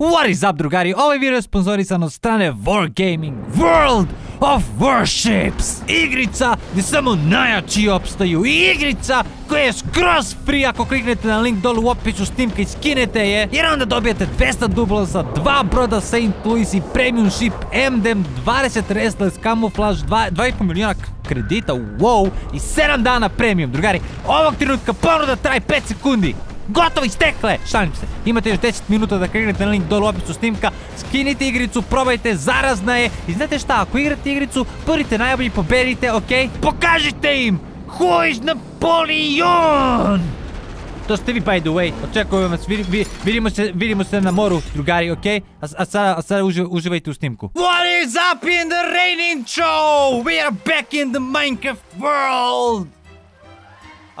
What is up drugari, ovaj video je sponzorisan od strane Wargaming World of Warships. Igrica gdje samo najjači opstaju. I igrica koja je skroz free ako kliknete na link dolu u opisu snimke i skinete je Jer onda dobijete 200 dubla za dva broda St. Louis i premium ship MDM 20 restless camouflage 2,5 milijuna kredita, wow! I 7 dana premium. Drugari Ovog trenutka ponuda traje 5 sekundi Gotovo istekle! Šalim se. Imate još 10 minuta da kliknete na link dole u opisu snimka. Skinite igricu, probajte, zarazna je. I znate šta, ako igrate igricu, budite najbolji, pobedite, okej? Pokažite im! Who is Napoleon? To ste vi, by the way. Očekujem vas, vidimo se, vidimo se na moru, drugari, okej? A, a sada, a sada uživajte u snimku. What is up in the raining show? We are back in the Minecraft world!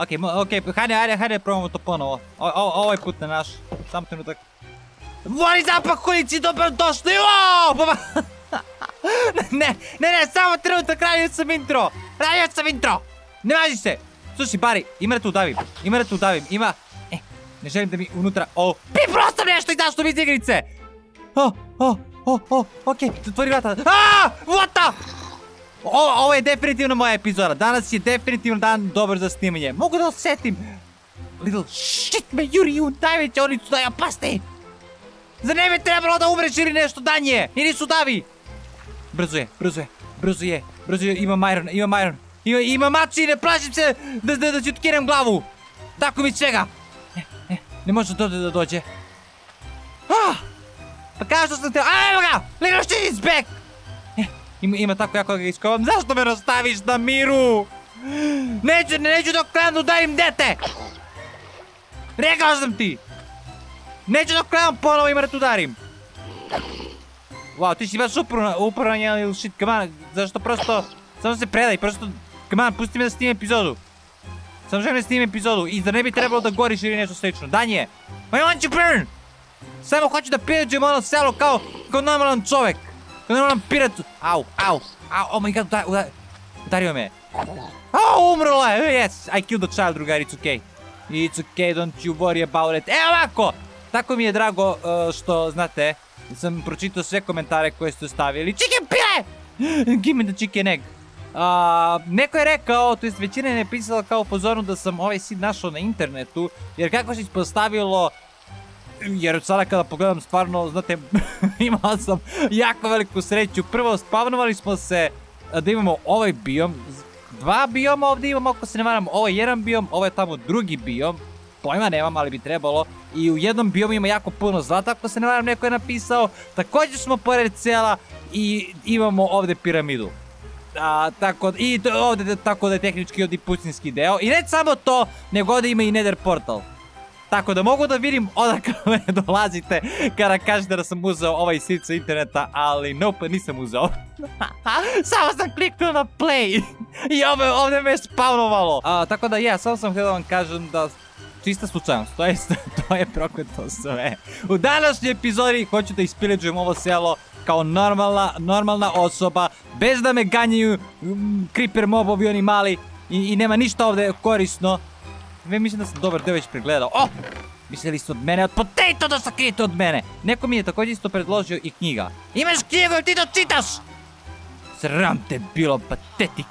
Okej, okej, hajde, hajde, hajde, probamo to ponovo. ovaj put na naš. Sam trenutak. Voli zapak kulici, dobro došli, Ne, ne, ne, samo trenutak, radio sam intro. Radio sam intro. Ne važi se. Slušaj, Bari, ima da tu davim. Ima da tu davim, ima... E, ne želim da mi unutra... O, pi prosto nešto izašlo mi iz igrice. O, o, o, o, okej, zatvori vrata. Aaaa, what the... ovo je definitivno moja epizoda. Danas je definitivno dan dobar za snimanje. Mogu da osjetim. Little shit me juri u najveće onicu da ja pasti. Za ne bi trebalo da umreš ili nešto danje. Ili su davi. Brzo je, brzo je, brzo je, brzo je. Imam iron, imam iron. Ima, ima mači, ne plašim se da, da, da ću otkinem glavu. Tako mi svega. Ne, ne, ne može to da dođe. Ah! Pa kao što sam te... Evo ga! Little shit is back! Ima, ima tako jako da ga iskovam. Zašto me rastaviš na miru? Neću, neću dok klanu da im dete! Rekao sam ti! Neću dok klanu ponovo ima darim. Wow, ti si baš uporno ili shit, come on, zašto prosto, samo se predaj, prosto, come on, pusti me da snimim epizodu. Samo želim da snimim epizodu i da ne bi trebalo da goriš ili nešto slično. Danje! I want you burn! Samo hoću da pijeđem ono selo kao, kao normalan čovek. Ne moram pirat... Au, au, au, oh my god, udario me. Au, umrla je, yes, I killed the child, drugari, it's okay. It's okay, don't you worry about it. Evo ovako! Tako mi je drago uh, što, znate, sam pročitao sve komentare koje ste ostavili. Chicken pire! Give me the chicken egg. neko je rekao, to većina je napisala kao pozornu da sam ovaj sid našao na internetu, jer kako se ispostavilo jer sada kada pogledam stvarno, znate, imao sam jako veliku sreću. Prvo, spavnovali smo se da imamo ovaj biom, dva bioma ovdje imamo, ako se ne varam, ovo je jedan biom, ovo je tamo drugi biom, pojma nemam, ali bi trebalo. I u jednom biomu ima jako puno zlata, ako se ne varam, neko je napisao. Također smo pored cela i imamo ovdje piramidu. tako, I ovdje tako da je tehnički ovdje pustinski deo. I ne samo to, nego ovdje ima i nether portal. Tako da mogu da vidim odakle me dolazite kada kažete da sam uzeo ovaj sit sa interneta, ali nope, nisam uzeo. samo sam kliknuo na play i ovdje me je spavnovalo. tako da ja, samo sam htio da vam kažem da čista slučajnost, to je, to je prokleto sve. U današnjoj epizodi hoću da ispileđujem ovo selo kao normalna, normalna osoba, bez da me ganjaju mm, creeper mobovi oni mali i, i nema ništa ovdje korisno. Ne mislim da sam dobar deo već pregledao. Oh! Mislili ste od mene od potato da sakrijete od mene. Neko mi je također isto predložio i knjiga. Imaš knjigu ili ti to čitaš? Sram te bilo patetik.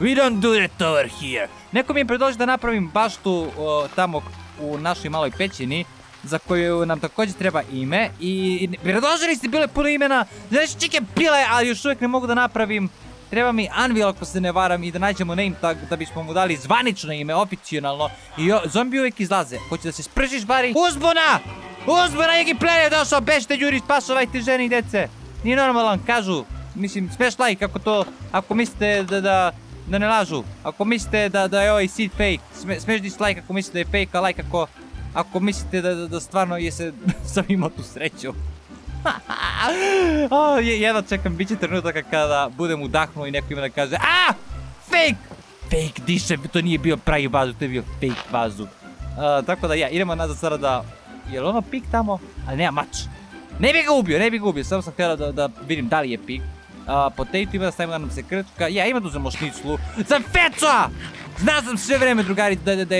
We don't do that over here. Neko mi je predložio da napravim baštu tamo u našoj maloj pećini za koju nam također treba ime i predložili ste bile puno imena, znači čike pile, ali još uvijek ne mogu da napravim Treba mi Anvil ako se ne varam i da nađemo name tag da bismo mu dali zvanično ime, oficijalno. I zombi uvijek izlaze. Hoće da se spržiš, Bari? Uzbuna! Uzbuna, neki player došao, bešte ljudi, spasovajte ženi i dece. Nije normalan, kažu. Mislim, smeš like ako to, ako mislite da, da, da ne lažu. Ako mislite da, da je ovaj seed fake, smeš dislike ako mislite da je fake, a like ako, ako mislite da, da, stvarno je se sam imao tu sreću. oh, jedva čekam, bit će trenutaka kada budem udahnuo i neko ima da kaže A! Fake! Fake diše, to nije bio pravi vazduh, to je bio fake vazduh. tako da ja, idemo nazad sada da... Je li ono pik tamo? Ali nema mač. Ne bi ga ubio, ne bi ga ubio, samo sam htjela da, da vidim da li je pik. Uh, potato ima da stavimo da nam se krčka. Ja, ima tu za mošniclu. Za feca! Znao sam sve vreme, drugari, da, da, da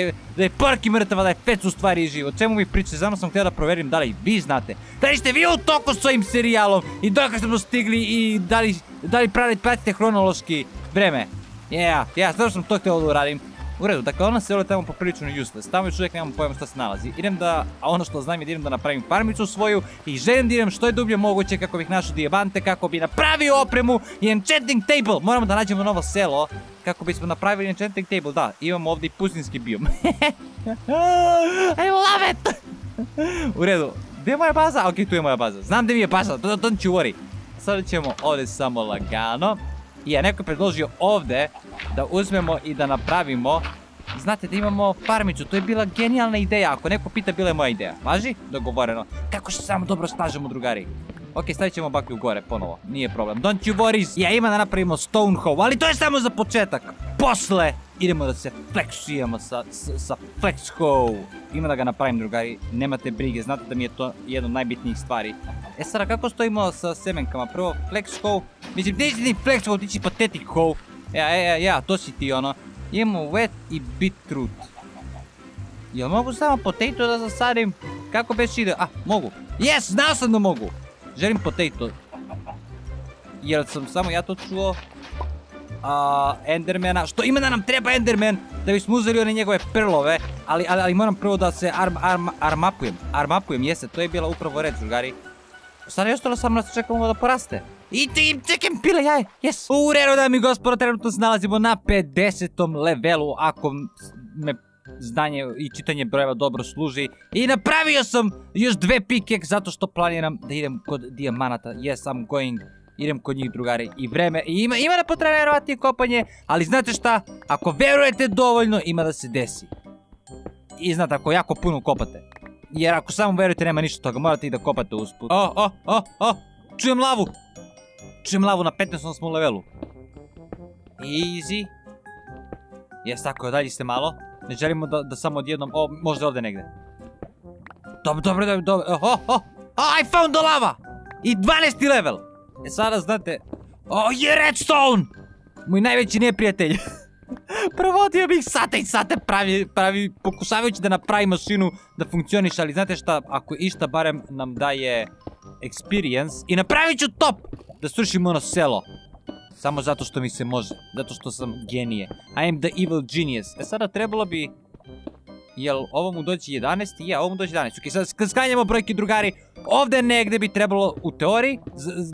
Porky mrtava, da je Fec u stvari živ. O čemu mi pričate? Samo sam htio da proverim da li vi znate. Da li ste vi u toku s ovim serijalom i dok smo stigli i da li, da li pratite hronološki vreme. Yeah, ja, zato sam to htio da uradim. U redu, dakle ona se tamo poprilično useless, tamo još uvijek nemam pojma što se nalazi. Idem da, a ono što znam je da idem da napravim farmicu svoju i želim da idem što je dublje moguće kako bih našao dijamante, kako bi napravio opremu i enchanting table. Moramo da nađemo novo selo kako bismo napravili enchanting table, da, imamo ovdje i pustinski biom. I love it! U redu, gdje je moja baza? Ok, tu je moja baza. Znam gdje mi je baza, don't you worry. Sada ćemo ovdje samo lagano. Ja neko predložio ovdje da uzmemo i da napravimo. Znate da imamo farmicu, to je bila genijalna ideja, ako neko pita bila je moja ideja. Važi? Dogovoreno. Kako se samo dobro slažemo drugari? Ok, stavit ćemo baklju gore ponovo, nije problem. Don't you worry, ja ima da napravimo stone hoe, ali to je samo za početak. Posle idemo da se flexujemo sa, sa, flex hoe Ima da ga napravim drugari, nemate brige, znate da mi je to jedna od najbitnijih stvari. E sada kako stojimo sa semenkama, prvo flex hoe Mislim, ti si flex hoe, ti si pathetic hoe Ja, ja, ja, to si ti ono Imamo wet i beetroot Jel mogu samo potato da zasadim? Kako bez ide? A, mogu. Yes, znao sam da mogu. Želim potato. Jer sam samo ja to čuo. A, Endermana. Što ima da nam treba Enderman? Da bismo uzeli one njegove prlove. Ali, ali, moram prvo da se arm, arm, armapujem. Armapujem, jeste. To je bila upravo red, drugari. Je ostalo samo da čekamo da poraste. I ti čekam pile jaje, yes. U da mi gospodo, trenutno se nalazimo na 50. levelu, ako me znanje i čitanje brojeva dobro služi. I napravio sam još dve pikek zato što planiram da idem kod dijamanata. Yes, I'm going. Idem kod njih drugari i vreme. I ima, ima da potreba kopanje, ali znate šta? Ako verujete dovoljno, ima da se desi. I znate, ako jako puno kopate. Jer ako samo verujete, nema ništa toga. Morate i da kopate usput. Oh, oh, oh, oh! Čujem lavu! Čujem lavu na 15. smo levelu. Easy. Jes tako, dalje ste malo. Ne želimo da, da samo odjednom... O, možda ovdje negdje. Dobro, dobro, dobro, dobro. Oh, oh, I found the lava! I 12. level! E sada znate... Oh, je redstone! Moj najveći neprijatelj. Provodio bih sate i sate pravi, pravi, pokušavajući da napravi mašinu da funkcioniš, ali znate šta, ako išta barem nam daje experience i napravit ću top da srušimo ono selo. Samo zato što mi se može. Zato što sam genije. I am the evil genius. E sada trebalo bi... Jel ovo mu dođe 11? Je, ovo mu dođe 11. Ok, sad skanjamo brojke drugari. Ovdje negdje bi trebalo u teoriji.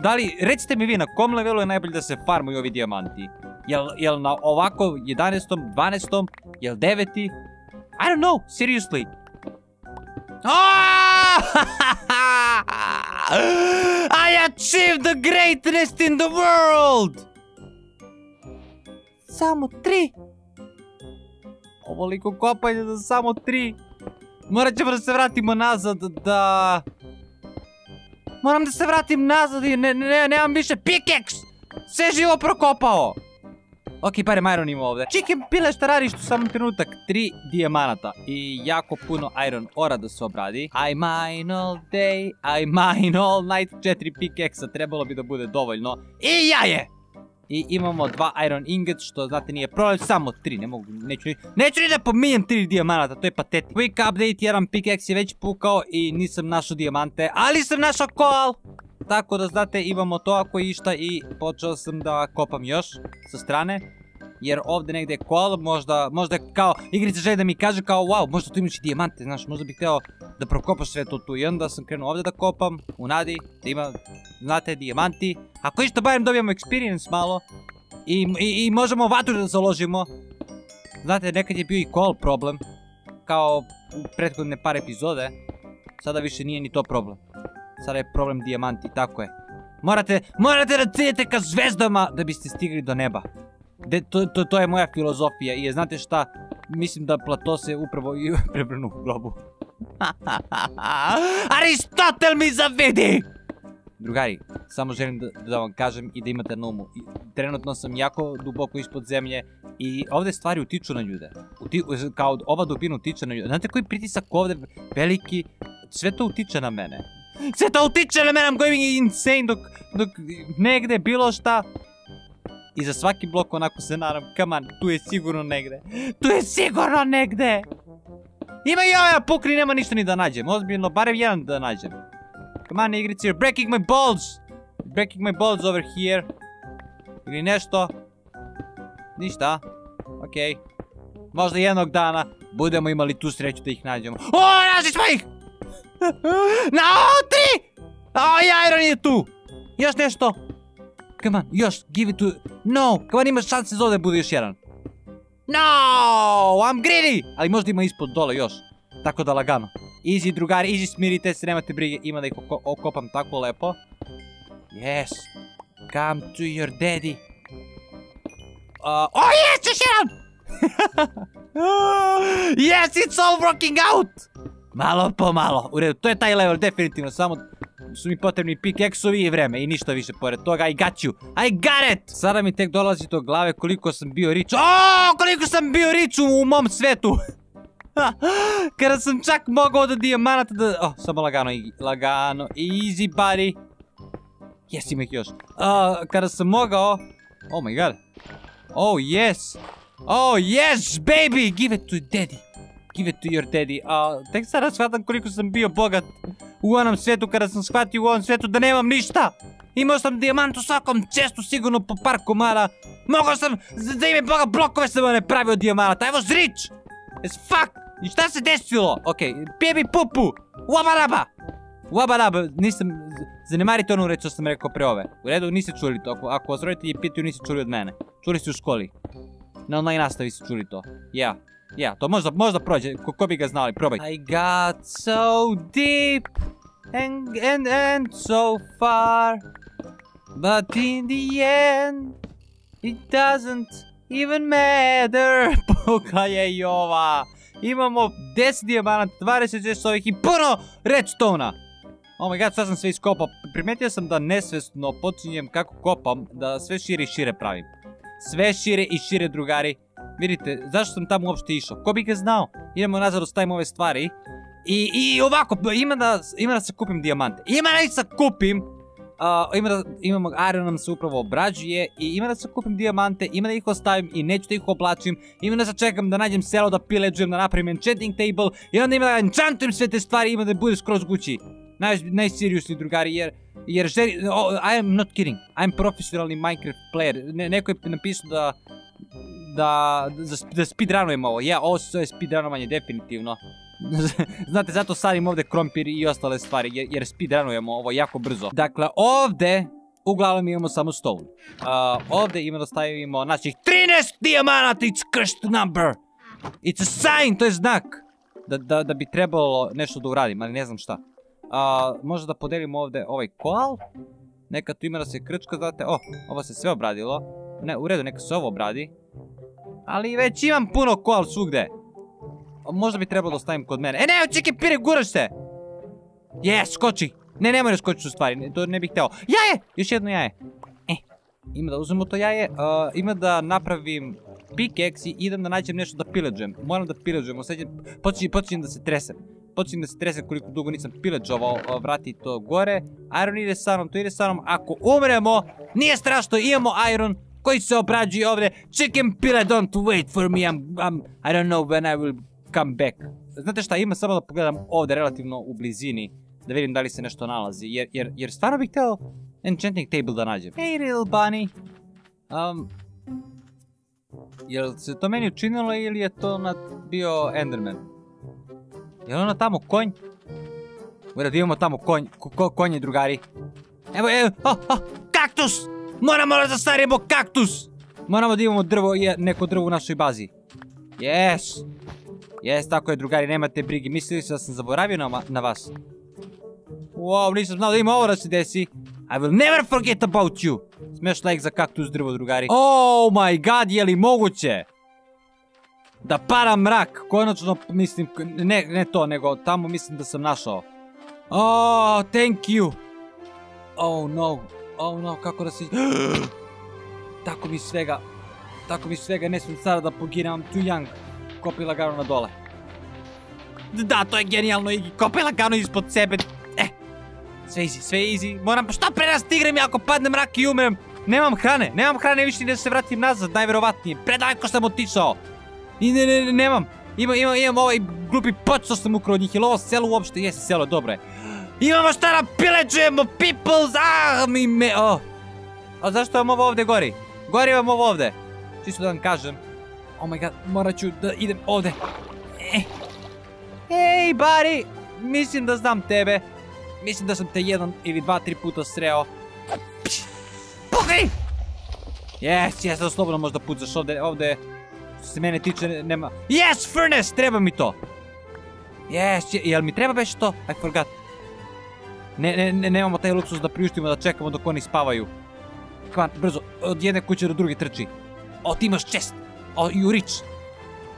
Da li, recite mi vi na kom levelu je najbolje da se farmuju ovi dijamanti? Jel, jel na ovako 11. 12. Jel 9. I don't know, seriously. I achieved the greatest in the world! Samo tri. Ovoliko kopanje za samo tri. Morat ćemo da se vratimo nazad da... Moram da se vratim nazad i ne, ne, nemam više pickaxe! Sve živo prokopao! Ok, barem iron ima ovdje. Chicken pile šta radiš tu samo trenutak? Tri dijamanata i jako puno iron ora da se obradi. I mine all day, I mine all night. Četiri pickaxe trebalo bi da bude dovoljno. I jaje! I imamo dva iron ingot, što znate nije problem, samo tri, ne mogu, neću ni, neću ni da pominjem tri dijamanata, to je patetik. Quick update, jedan pickaxe je već pukao i nisam našao dijamante, ali sam našao koal! Tako da znate, imamo to ako išta i počeo sam da kopam još sa strane. Jer ovdje negdje je koal, možda, možda kao, igrica želi da mi kaže kao, wow, možda tu imaš i dijamante, znaš, možda bih htio da prokopaš sve to tu. I onda sam krenuo ovdje da kopam, u nadi, da ima, znate, dijamanti. Ako išta, barem dobijamo experience malo. I, i, možemo vatru da založimo. Znate, nekad je bio i koal problem. Kao u prethodne par epizode. Sada više nije ni to problem. Sada je problem dijamanti, tako je. Morate, morate da cijete ka zvezdama da biste stigli do neba. to, je moja filozofija i znate šta, mislim da Plato se upravo i prebrnu u grobu. Aristotel mi zavidi! Drugari, samo želim da, vam kažem i da imate na umu. Trenutno sam jako duboko ispod zemlje i ovdje stvari utiču na ljude. kao ova dubina utiče na ljude. Znate koji pritisak ovdje veliki, sve to utiče na mene. Sve to utiče na mene, I'm going insane dok, dok negde bilo šta. I za svaki blok onako se naram, come on, tu je sigurno negde. Tu je sigurno negde! Ima i ovaj pukni, nema ništa ni da nađem. Ozbiljno, barem jedan da nađem. Come on, igrici, you're breaking my balls. Breaking my balls over here. Ili nešto. Ništa. Okej. Možda jednog dana budemo imali tu sreću da ih nađemo. O, našli smo ih! Na tri! O, Iron je tu! Još nešto. Come on, još, give it to... No, come on, imaš šanse za ovdje bude još jedan. No, I'm greedy! Ali možda ima ispod dole još. Tako da lagano. Easy drugari, easy smirite se, nemate brige, ima da ih okopam tako lepo. Yes. Come to your daddy. Uh, oh yes, još jedan! yes, it's all working out! Malo po malo. U redu, to je taj level definitivno, samo su mi potrebni pickaxe-ovi i vreme i ništa više pored toga. I got you. I got it! Sada mi tek dolazi do glave koliko sam bio rich. O, koliko sam bio rich u, mom svetu! Kada sam čak mogao da dijamanata da... Oh, samo lagano, lagano. Easy, buddy. Yes, ima ih još. kada sam mogao... Oh my god. Oh, yes. Oh, yes, baby! Give it to daddy. Give it to your daddy. A, tek sada shvatam koliko sam bio bogat u onom svijetu kada sam shvatio u ovom svijetu da nemam ništa. Imao sam dijamant u svakom cestu sigurno po par komara. Mogao sam, za ime boga, blokove sam ne pravio dijamanata. I was rich! As fuck! I šta se desilo? Okej, okay, baby pupu! Wabaraba! Wabaraba, nisam, zanemarite onu reč što sam rekao pre ove. U redu, niste čuli to. Ako, ako vas roditelji pitaju, niste čuli od mene. Čuli ste u školi. Na online nastavi su čuli to. Ja. Ja, to možda, možda prođe. Ko, ko bi ga znali, probaj. I got so deep and, and, and so far But in the end It doesn't even matter Puka je ova Imamo 10 dijamanata, 26 ovih i puno redstone-a Oh my god, sad sam sve iskopao. Primetio sam da nesvesno počinjem kako kopam, da sve šire i šire pravim. Sve šire i šire, drugari. Vidite, zašto sam tamo uopšte išao? Ko bi ga znao? Idemo nazad, ostavimo ove stvari. I, i ovako, ima da, ima da se kupim dijamante. Ima da se kupim! Ima da, imamo, nam se upravo obrađuje i ima da se kupim dijamante, ima da ih ostavim i neću da ih oblačim, ima da se čekam da nađem selo, da pileđujem, da napravim enchanting table i onda ima da enchantujem sve te stvari, ima da bude skroz gući. Naj, najseriously drugari, jer, jer želi, I am not kidding, I am Minecraft player, ne, neko je napisao da, da, da, speedrunujemo ovo, ja, ovo je speedrunovanje definitivno. Znate, zato sadim ovdje krompir i ostale stvari, jer, jer speedrunujemo ovo jako brzo. Dakle, ovdje uglavnom imamo samo stone. Uh, ovdje imamo stavimo naših 13 dijamanata, it's cursed number. It's a sign, to je znak. Da, da, da bi trebalo nešto da uradim, ali ne znam šta. Uh, možda da podelimo ovdje ovaj koal. Neka tu ima da se krčka, znate, oh, ovo se sve obradilo. Ne, u redu, neka se ovo obradi. Ali već imam puno koal svugde. Možda bi trebalo da ostavim kod mene. E ne, čekaj, pire, guraš se! Je, skoči! Ne, nemoj da skočiš u stvari, to ne bih hteo. Jaje! Još jedno jaje. E, ima da uzmemo to jaje, ima da napravim pickaxe i idem da nađem nešto da pileđujem. Moram da pileđujem, počinjem da se tresem. Počinjem da se tresem koliko dugo nisam pileđovao, vrati to gore. Iron ide sa mnom, to ide sa mnom. Ako umremo, nije strašno, imamo iron koji se obrađuje ovdje. Chicken pile, don't wait for me, I'm, I'm, I don't know when I will come back. Znate šta, ima samo da pogledam ovdje relativno u blizini, da vidim da li se nešto nalazi, jer, jer, jer stvarno bih htio enchanting table da nađem. Hey little bunny. Um, jel se to meni učinilo ili je to nad bio Enderman? Jel ono tamo konj? Ured, imamo tamo konj, ko, konje drugari. Evo, evo, oh, oh, kaktus! Moramo da zastarimo kaktus! Moramo da imamo drvo, neko drvo u našoj bazi. Yes! Jes, tako je drugari, nemate brigi. Mislili ste da sam zaboravio na, vas? Wow, nisam znao da ima ovo da se desi. I will never forget about you. Smeš like za kaktus drvo, drugari. Oh my god, je li moguće? Da para mrak, konačno mislim, ne, ne to, nego tamo mislim da sam našao. Oh, thank you. Oh no, oh no, kako da se... tako mi svega, tako mi svega, ne smijem sada da poginam, too young kopi lagano na dole. Da, to je genijalno i kopi lagano ispod sebe. Eh, sve easy, sve easy. Moram što pre nas tigrem ako padnem rak i umrem. Nemam hrane, nemam hrane više da se vratim nazad, najverovatnije. Predaleko sam otišao. I ne, ne, ne, nemam. Ima, ima, imam ovaj glupi pot što sam ukrao njih, ili ovo selo uopšte jeste selo, dobro je. Imamo šta da pileđujemo, peoples, mi me, oh. A zašto vam ovo ovdje gori? Gori vam ovo ovdje. Čisto da vam kažem. Oh my god, morat ću da idem ovdje. Eh. Ej, Bari, mislim da znam tebe. Mislim da sam te jedan ili dva, tri puta sreo. Pukaj! Jes, jes, da slobodno možda pucaš ovdje, ovdje. Što se mene tiče, nema... Yes, furnace, treba mi to! Yes, jel mi treba već to? I forgot. Da priuštimo da čekamo dok oni spavaju. Come on, brzo, od jedne kuće do druge trči. O, ti imaš chest. O, you rich.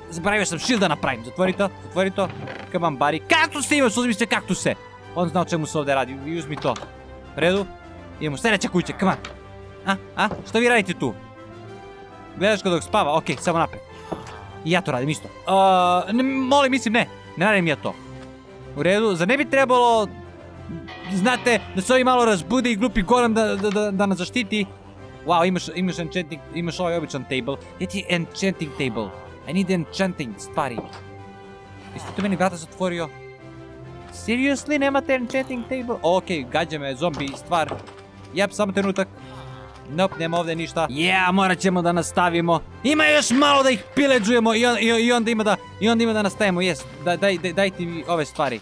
Zaboravio sam shield da napravim. Zatvori to, zatvori to. Come on, buddy. Kaktuse imaš, uzmi se kaktuse. On zna o čemu se ovdje radi. I uzmi to. Redu? Idemo, sljedeća kuća, come on. A, a, što vi radite tu? Gledaš ga dok spava, okej, samo napred. I ja to radim isto. Uh, ne, molim, mislim, ne. Ne radim ja to. U redu, zar ne bi trebalo... Znate, da se ovi malo razbudi i glupi golem da, da, da, da nas zaštiti? Wow, imaš, imaš enchanting, imaš ovaj običan table. Gdje ti enchanting table? I need enchanting stvari. Jeste tu meni vrata zatvorio? Seriously, nemate enchanting table? Okej, gađa me zombi stvar. Jep, samo trenutak. Nope, nema ovdje ništa. Yeah, morat ćemo da nastavimo. Ima još malo da ih pileđujemo i, on, i, i onda ima da, i onda ima da nastavimo, jes. Da, daj, daj, daj ti ove stvari.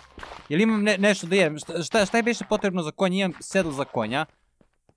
Jel imam ne, nešto da jem? Šta, šta je više potrebno za konja? Imam sedlo za konja.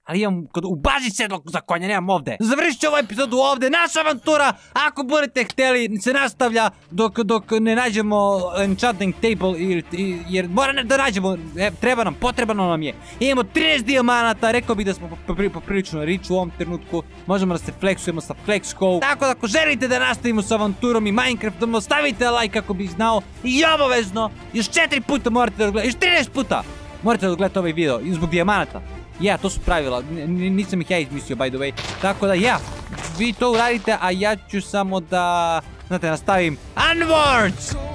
Ali imam kod, u bazi sedlo za konja, nemam ovdje. Završit ću ovu epizodu ovdje. Naša avantura, ako budete htjeli, se nastavlja dok, dok ne nađemo enchanting table. Jer, jer mora da nađemo, e, treba nam, potrebno nam je. Imamo 30 diamanata, rekao bih da smo poprilično rich u ovom trenutku. Možemo da se flexujemo sa flexco. Tako da ako želite da nastavimo sa avanturom i Minecraftom, ostavite like kako bih znao. I obavezno, još 4 puta morate da gledate, još 13 puta morate da gledate ovaj video, zbog dijamanata. Ja, to su pravila, nisam ih ja izmislio by the way. Tako da ja, vi to uradite, a ja ću samo da, znate, nastavim onwards!